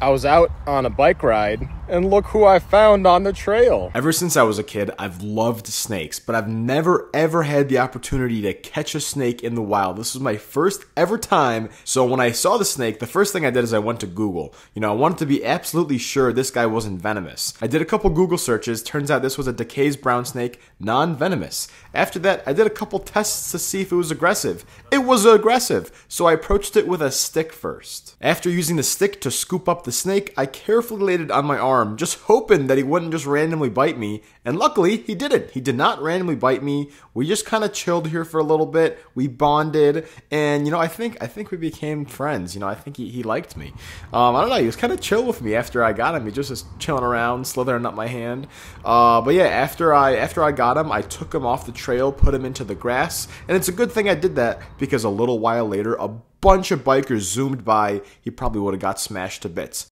I was out on a bike ride, and look who I found on the trail. Ever since I was a kid, I've loved snakes, but I've never ever had the opportunity to catch a snake in the wild. This was my first ever time. So when I saw the snake, the first thing I did is I went to Google. You know, I wanted to be absolutely sure this guy wasn't venomous. I did a couple Google searches. Turns out this was a DeKay's brown snake, non venomous. After that, I did a couple tests to see if it was aggressive. It was aggressive, so I approached it with a stick first. After using the stick to scoop up the snake, I carefully laid it on my arm, just hoping that he wouldn't just randomly bite me. And luckily, he didn't. He did not randomly bite me. We just kind of chilled here for a little bit. We bonded, and you know, I think I think we became friends. You know, I think he, he liked me. Um, I don't know. He was kind of chill with me after I got him. He just was chilling around, slithering up my hand. Uh, but yeah, after I after I got him, I took him off the trail, put him into the grass, and it's a good thing I did that because a little while later, a bunch of bikers zoomed by, he probably would have got smashed to bits.